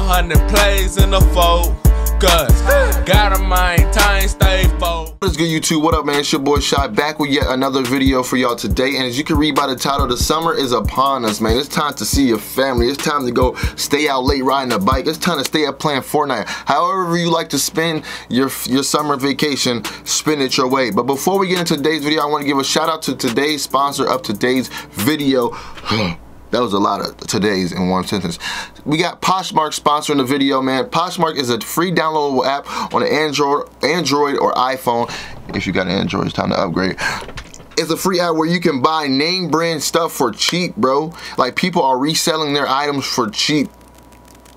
hundred plays in the fold. Cause gotta maintain, stay focused. What is good YouTube? What up man? It's your boy Shot back with yet another video for y'all today. And as you can read by the title, the summer is upon us, man. It's time to see your family. It's time to go stay out late riding a bike. It's time to stay up playing Fortnite. However you like to spend your, your summer vacation, spend it your way. But before we get into today's video, I want to give a shout out to today's sponsor of today's video. That was a lot of today's in one sentence. We got Poshmark sponsoring the video, man. Poshmark is a free downloadable app on an Android, Android or iPhone. If you got an Android, it's time to upgrade. It's a free app where you can buy name brand stuff for cheap, bro. Like people are reselling their items for cheap.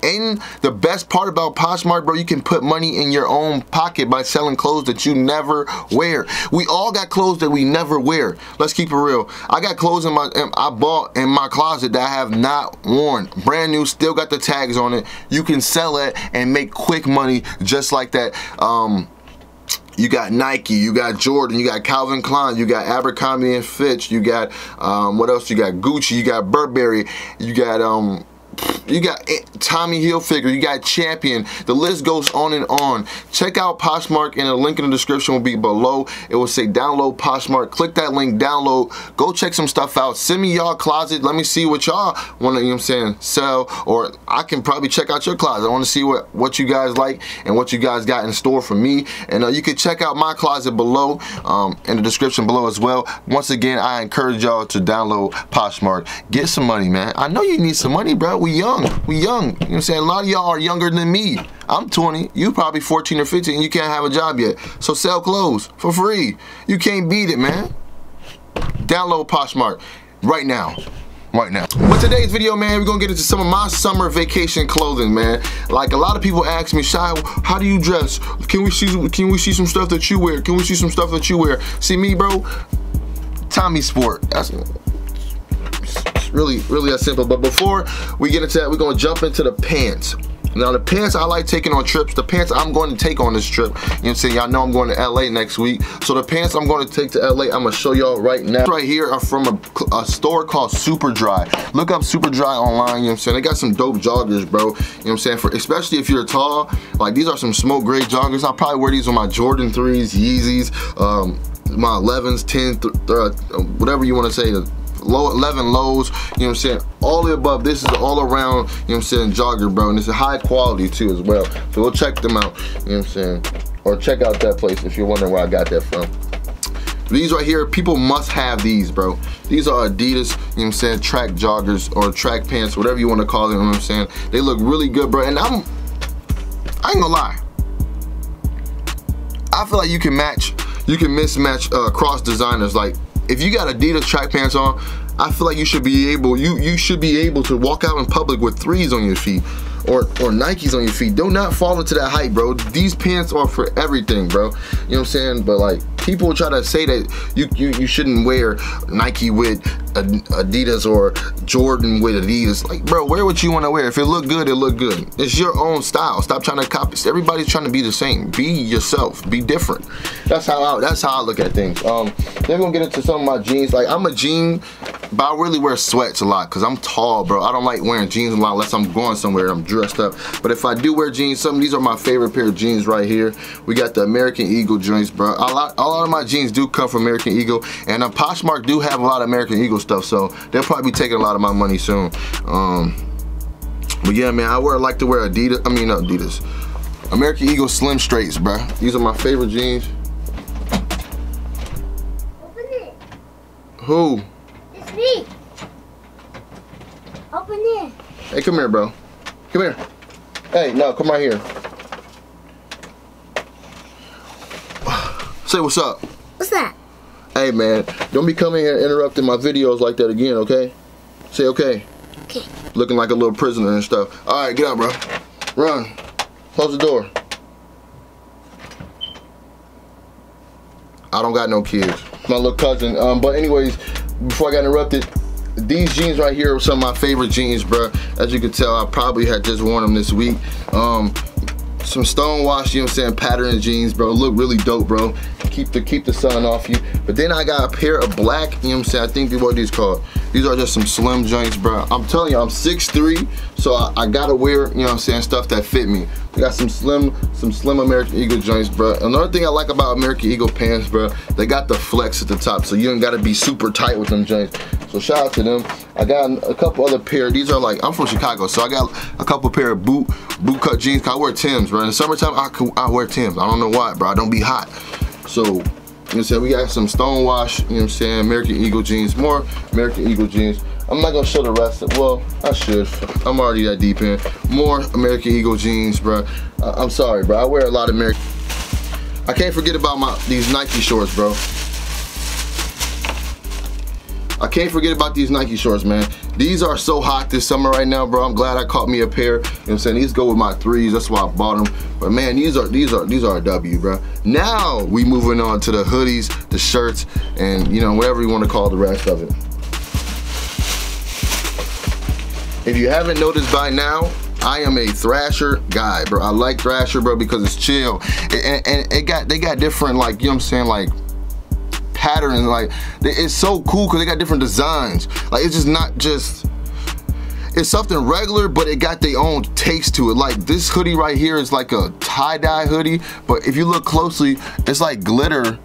And the best part about Poshmark, bro, you can put money in your own pocket by selling clothes that you never wear. We all got clothes that we never wear. Let's keep it real. I got clothes in my, I bought in my closet that I have not worn. Brand new, still got the tags on it. You can sell it and make quick money just like that. Um, you got Nike, you got Jordan, you got Calvin Klein, you got Abercrombie and Fitch, you got um, what else? You got Gucci, you got Burberry, you got um, you got Tommy Hilfiger, you got Champion. The list goes on and on. Check out Poshmark and the link in the description will be below. It will say download Poshmark. Click that link, download. Go check some stuff out. Send me y'all closet. Let me see what y'all want to, you know what I'm saying, sell. Or I can probably check out your closet. I want to see what, what you guys like and what you guys got in store for me. And uh, you can check out my closet below um, in the description below as well. Once again, I encourage y'all to download Poshmark. Get some money, man. I know you need some money, bro we young. We young. You know what I'm saying? A lot of y'all are younger than me. I'm 20. You probably 14 or 15 and you can't have a job yet. So sell clothes for free. You can't beat it, man. Download Poshmark right now right now. But today's video, man, we're gonna get into some of my summer vacation clothing, man. Like a lot of people ask me, Shy, how do you dress? Can we see can we see some stuff that you wear? Can we see some stuff that you wear? See me, bro? Tommy Sport. That's really, really that simple. But before we get into that, we're gonna jump into the pants. Now the pants I like taking on trips, the pants I'm going to take on this trip, you know what I'm saying? Y'all know I'm going to LA next week. So the pants I'm going to take to LA, I'm gonna show y'all right now. Right here are from a, a, store called Superdry. Look up Superdry online, you know what I'm saying? They got some dope joggers, bro. You know what I'm saying? For Especially if you're tall, like these are some smoke gray joggers. I'll probably wear these on my Jordan 3s, Yeezys, um, my 11s, 10, uh, whatever you wanna say, low 11 lows, you know what I'm saying? All the above, this is all around, you know what I'm saying, jogger, bro. And it's a high quality too as well. So go check them out, you know what I'm saying? Or check out that place if you're wondering where I got that from. These right here, people must have these, bro. These are Adidas, you know what I'm saying, track joggers or track pants, whatever you want to call them, you know what I'm saying? They look really good, bro. And I'm, I ain't gonna lie. I feel like you can match, you can mismatch uh, cross designers. Like if you got Adidas track pants on, I feel like you should be able, you you should be able to walk out in public with threes on your feet or, or Nikes on your feet. Do not fall into that hype, bro. These pants are for everything, bro. You know what I'm saying? But like, people try to say that you, you, you shouldn't wear Nike with Adidas or Jordan with Adidas. Like, bro, wear what you want to wear. If it look good, it look good. It's your own style. Stop trying to copy. Everybody's trying to be the same. Be yourself. Be different. That's how I, that's how I look at things. Um, then we're gonna get into some of my jeans. Like, I'm a jean, but I really wear sweats a lot because I'm tall, bro. I don't like wearing jeans a lot unless I'm going somewhere. I'm dressed up. But if I do wear jeans, some these are my favorite pair of jeans right here. We got the American Eagle joints, bro. A lot, a lot of my jeans do come from American Eagle, and uh, Poshmark do have a lot of American Eagle stuff, so they'll probably be taking a lot of my money soon. Um, but yeah, man, I wear like to wear Adidas. I mean, not Adidas. American Eagle Slim Straights, bro. These are my favorite jeans. Open it. Who? It's me. Open it. Hey, come here, bro. Come here. Hey, no, come right here. Say what's up. What's that? Hey, man, don't be coming here interrupting my videos like that again, okay? Say okay. Okay. Looking like a little prisoner and stuff. All right, get out, bro. Run. Close the door. I don't got no kids. My little cousin. Um, but anyways, before I got interrupted, these jeans right here are some of my favorite jeans, bro. As you can tell, I probably had just worn them this week. Um, some stone wash, you know what I'm saying, pattern jeans, bro. Look really dope, bro. Keep the keep the sun off you. But then I got a pair of black, you know what I'm saying, I think what these called. These are just some slim joints, bro. I'm telling you, I'm 6'3", so I, I gotta wear, you know what I'm saying, stuff that fit me. We got some slim, some slim American Eagle joints, bro. Another thing I like about American Eagle pants, bro, they got the flex at the top, so you don't gotta be super tight with them joints. So shout out to them. I got a couple other pair. These are like, I'm from Chicago, so I got a couple pair of boot, boot cut jeans. I wear Tims, bro. In the summertime, I, can, I wear Tims. I don't know why, bro. I don't be hot. So, you know what I'm saying? We got some Stonewash, you know what I'm saying? American Eagle jeans, more American Eagle jeans. I'm not gonna show the rest. Of, well, I should. I'm already that deep in. More American Eagle jeans, bro. Uh, I'm sorry, bro. I wear a lot of American. I can't forget about my these Nike shorts, bro. I can't forget about these Nike shorts, man. These are so hot this summer right now, bro. I'm glad I caught me a pair. You know what I'm saying? These go with my threes. That's why I bought them. But man, these are these are these are a W, bro. Now we moving on to the hoodies, the shirts, and you know whatever you want to call the rest of it. If you haven't noticed by now, I am a Thrasher guy, bro. I like Thrasher, bro, because it's chill. And, and, it got they got different, like, you know what I'm saying, like patterns. Like, it's so cool because they got different designs. Like, it's just not just it's something regular, but it got their own taste to it. Like this hoodie right here is like a tie-dye hoodie, but if you look closely, it's like glitter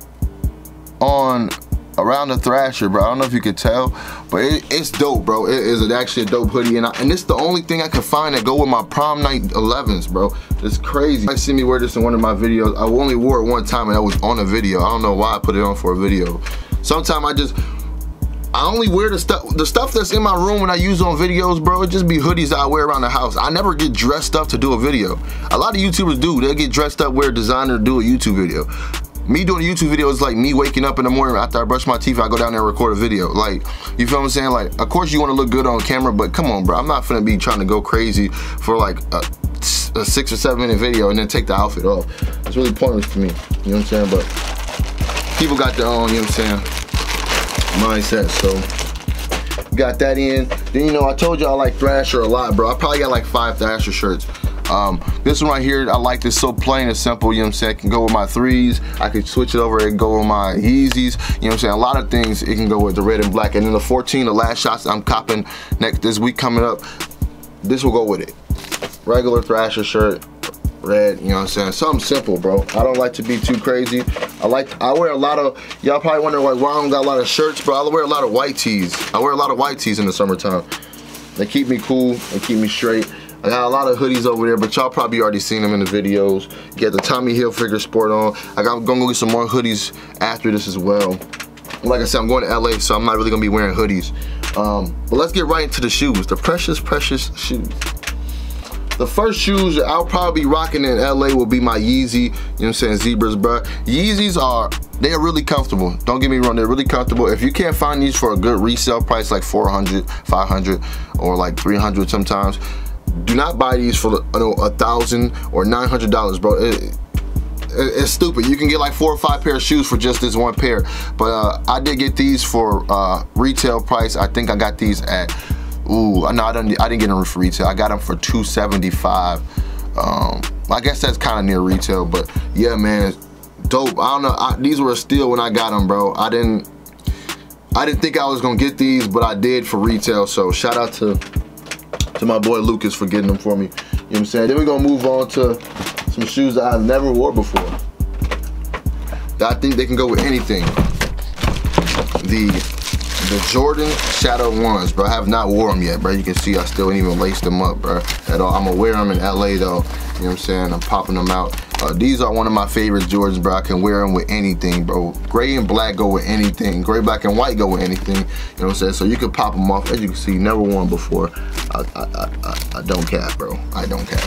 on around the Thrasher, bro. I don't know if you could tell, but it, it's dope, bro. It is actually a dope hoodie, and, I, and it's the only thing I can find that go with my prom night 11s, bro. It's crazy. I see me wear this in one of my videos. I only wore it one time, and that was on a video. I don't know why I put it on for a video. Sometimes I just, I only wear the stuff the stuff that's in my room when I use on videos, bro. It just be hoodies that I wear around the house. I never get dressed up to do a video. A lot of YouTubers do. They'll get dressed up, wear designer, do a YouTube video me doing a YouTube video is like me waking up in the morning after I brush my teeth, I go down there and record a video. Like, you feel what I'm saying? Like, of course you want to look good on camera, but come on, bro. I'm not gonna be trying to go crazy for like a, a six or seven minute video and then take the outfit off. It's really pointless to me. You know what I'm saying? But people got their own, you know what I'm saying, mindset. So got that in. Then you know I told you I like Thrasher a lot, bro. I probably got like five Thrasher shirts. Um, this one right here, I like this so plain and simple, you know what I'm saying? I can go with my threes, I can switch it over and go with my Yeezys, you know what I'm saying? A lot of things, it can go with the red and black. And then the 14, the last shots I'm copping next this week coming up, this will go with it. Regular Thrasher shirt, red, you know what I'm saying? Something simple, bro. I don't like to be too crazy. I like, I wear a lot of, y'all probably wonder like why I don't got a lot of shirts, bro. I wear a lot of white tees. I wear a lot of white tees in the summertime. They keep me cool, they keep me straight. I got a lot of hoodies over there, but y'all probably already seen them in the videos. Get the Tommy Hilfiger Sport on. I got, I'm gonna go get some more hoodies after this as well. Like I said, I'm going to LA, so I'm not really gonna be wearing hoodies. Um, but let's get right into the shoes, the precious, precious shoes. The first shoes that I'll probably be rocking in LA will be my Yeezy, you know what I'm saying, Zebras, bro. Yeezys are, they're really comfortable. Don't get me wrong, they're really comfortable. If you can't find these for a good resale price, like 400, 500, or like 300 sometimes, do not buy these for a thousand or nine hundred dollars, bro. It, it's stupid. You can get like four or five pair of shoes for just this one pair. But uh, I did get these for uh, retail price. I think I got these at ooh no I didn't I didn't get them for retail. I got them for 275. Um, I guess that's kind of near retail, but yeah, man, dope. I don't know. I, these were a steal when I got them, bro. I didn't I didn't think I was gonna get these, but I did for retail. So shout out to to my boy Lucas for getting them for me. You know what I'm saying? Then we're gonna move on to some shoes that I've never wore before. I think they can go with anything. The the Jordan Shadow ones, bro. I have not wore them yet, bro. You can see I still ain't even laced them up, bro, at all. I'm gonna wear them in LA though. You know what I'm saying? I'm popping them out. Uh, these are one of my favorite Jordans, bro. I can wear them with anything, bro. Gray and black go with anything. Gray, black, and white go with anything. You know what I'm saying? So you can pop them off. As you can see, never worn before. I, I, I, I don't cap, bro. I don't cap.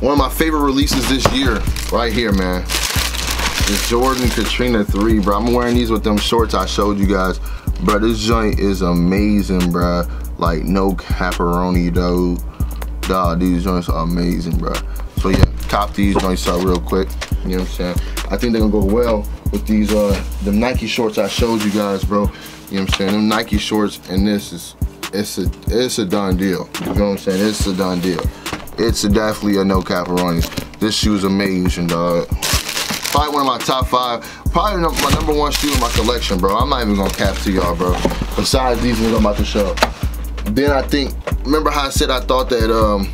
One of my favorite releases this year, right here, man. This Jordan Katrina 3, bro. I'm wearing these with them shorts I showed you guys. Bro, this joint is amazing, bro. Like, no pepperoni, though. Dog, these joints are amazing, bro. So, yeah, cop these joints out real quick. You know what I'm saying? I think they're gonna go well with these, uh, the Nike shorts I showed you guys, bro. You know what I'm saying? Them Nike shorts and this is it's a it's a done deal. You know what I'm saying? It's a done deal. It's a definitely a no caparoni. This shoe is amazing, dog. Probably one of my top five. Probably my number one shoe in my collection, bro. I'm not even gonna cap to y'all, bro. Besides these ones I'm about to show. Then I think, remember how I said I thought that um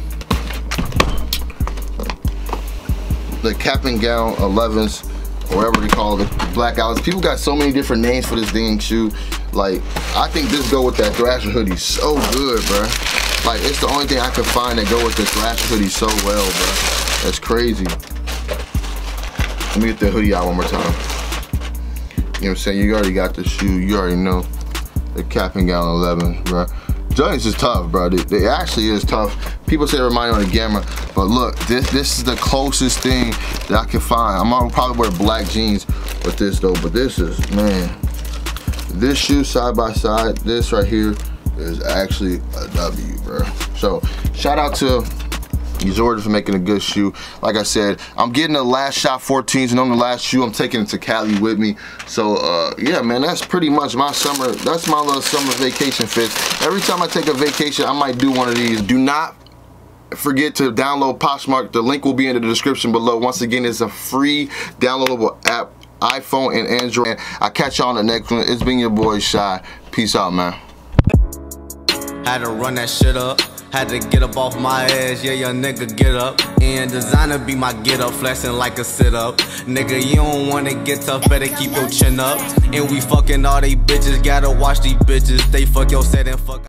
the cap and gown 11s, or whatever they call it, blackouts. People got so many different names for this dang shoe. Like, I think this go with that Thrasher hoodie so good, bro. Like, it's the only thing I can find that go with the Thrasher hoodie so well, bro. That's crazy. Let me get the hoodie out one more time. You know what I'm saying? You already got the shoe. You already know the cap and gown 11, bro. Journeys is tough, bro. It, it, actually is tough. People say remind on the Gamma, but look, this this is the closest thing that I can find. I'm gonna probably wear black jeans with this though, but this is, man, this shoe side by side, this right here is actually a W, bro. So shout out to Jordan for making a good shoe. Like I said, I'm getting the last shot 14s and on the last shoe, I'm taking it to Cali with me. So uh, yeah, man, that's pretty much my summer. That's my little summer vacation fit. Every time I take a vacation, I might do one of these. Do not forget to download Poshmark. The link will be in the description below. Once again, it's a free downloadable app, iPhone and Android. And I'll catch y'all on the next one. It's been your boy Shy. Peace out, man. Had to run that shit up. Had to get up off my ass, yeah, young nigga, get up. And designer be my get up, flexing like a sit up. Nigga, you don't wanna get tough, better keep your chin up. And we fucking all they bitches, gotta watch these bitches. They fuck your set and fuck.